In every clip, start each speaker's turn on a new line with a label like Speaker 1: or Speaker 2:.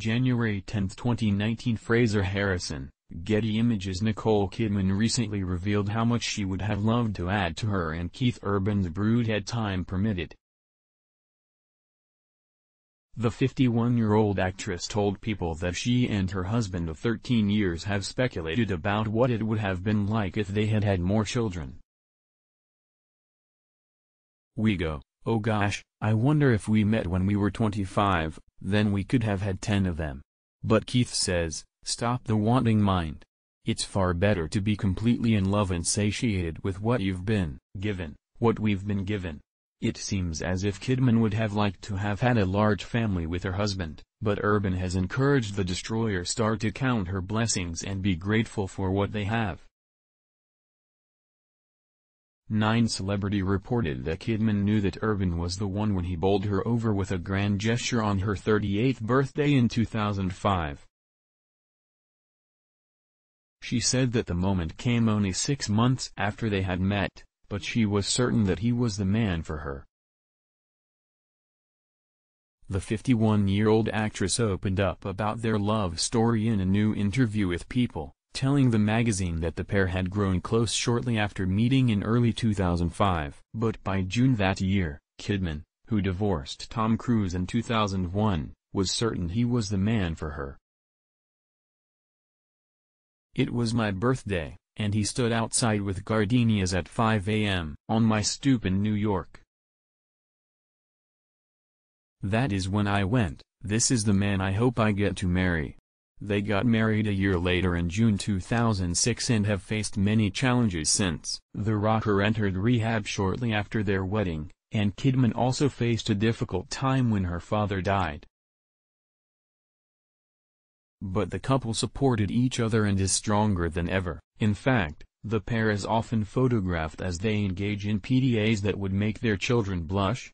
Speaker 1: January 10, 2019 Frazer Harrison, Getty Images Nicole Kidman recently revealed how much she would have loved to add to her and Keith Urban's brood had time permitted. The 51-year-old actress told People that she and her husband of 13 years have speculated about what it would have been like if they had had more children. We go, oh gosh, I wonder if we met when we were 25, then we could have had 10 of them. But Keith says, stop the wanting mind. It's far better to be completely in love and satiated with what you've been given, what we've been given. It seems as if Kidman would have liked to have had a large family with her husband, but Urban has encouraged the Destroyer star to count her blessings and be grateful for what they have. Nine Celebrity reported that Kidman knew that Urban was the one when he bowled her over with a grand gesture on her 38th birthday in 2005. She said that the moment came only six months after they had met but she was certain that he was the man for her. The 51-year-old actress opened up about their love story in a new interview with People, telling the magazine that the pair had grown close shortly after meeting in early 2005. But by June that year, Kidman, who divorced Tom Cruise in 2001, was certain he was the man for her. It was my birthday, and he stood outside with gardenias at 5 a.m. on my stoop in New York. That is when I went, this is the man I hope I get to marry. They got married a year later in June 2006 and have faced many challenges since. The rocker entered rehab shortly after their wedding, and Kidman also faced a difficult time when her father died. But the couple supported each other and is stronger than ever. In fact, the pair is often photographed as they engage in PDAs that would make their children blush.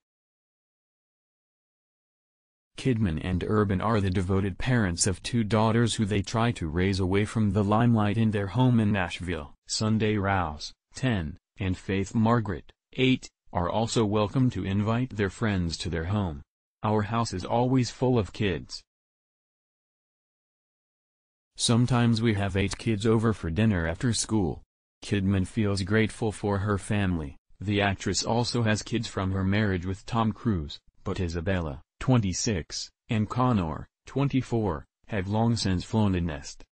Speaker 1: Kidman and Urban are the devoted parents of two daughters who they try to raise away from the limelight in their home in Nashville. Sunday Rose, 10, and Faith Margaret, 8, are also welcome to invite their friends to their home. Our house is always full of kids. Sometimes we have eight kids over for dinner after school. Kidman feels grateful for her family. The actress also has kids from her marriage with Tom Cruise, but Isabella, 26, and Connor, 24, have long since flown a nest.